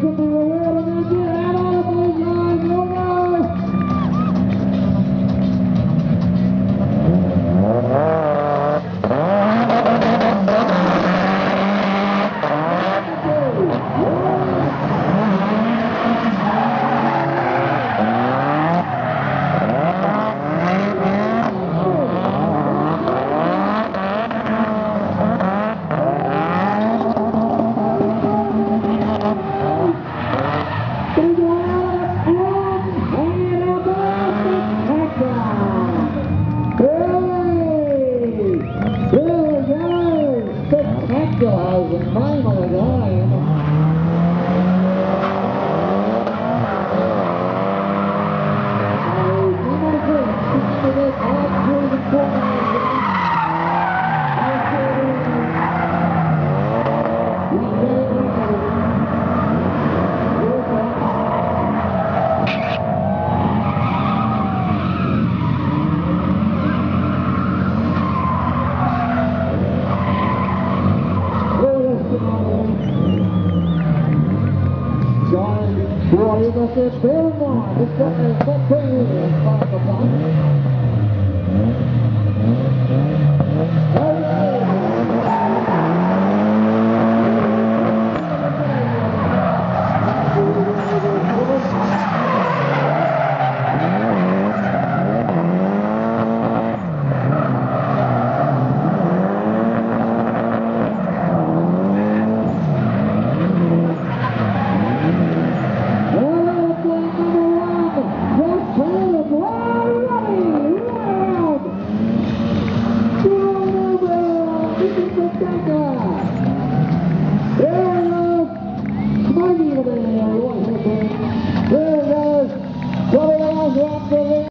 Thank you. Royal Mr. Bill Moore, this one is the Queen of the Block. All right.